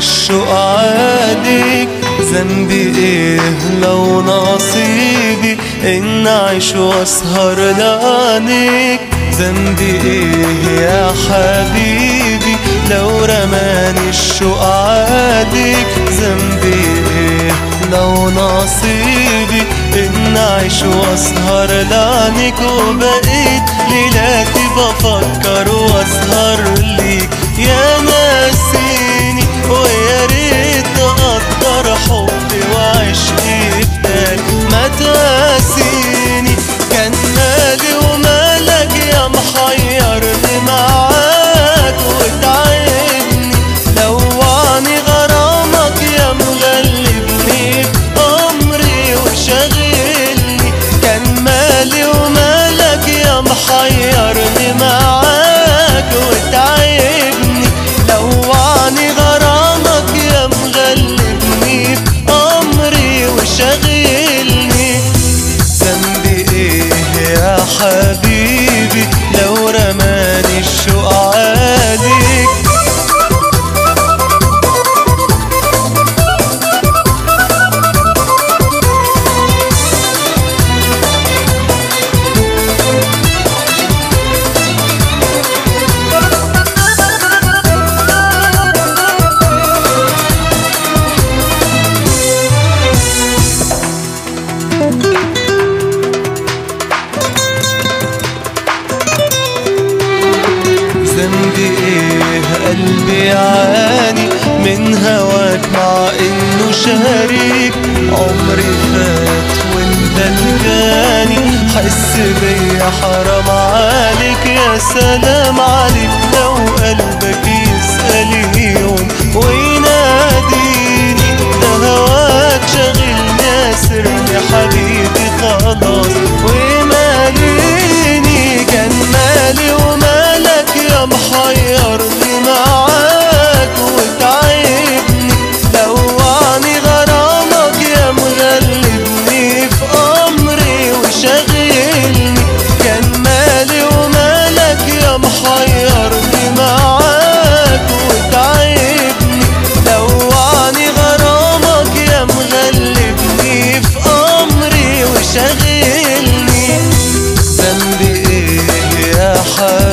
الشوق عليك ذنبي إيه لو نصيبي؟ إن اعيش وأسهر لعنيك ذنبي إيه يا حبيبي؟ لو رماني الشوق عليك ذنبي إيه لو نصيبي؟ إن اعيش وأسهر لعنيك وبقيت ليلاتي بفكر وأسهر ليك. حبيبي لو رماني الشوق ذنبي إيه؟ قلبي يعاني من هواك مع إنه شريك عمري فات وإنت الجاني حس بيا حرام عليك يا سلام عليك. لو قلبك يسأل يوم her.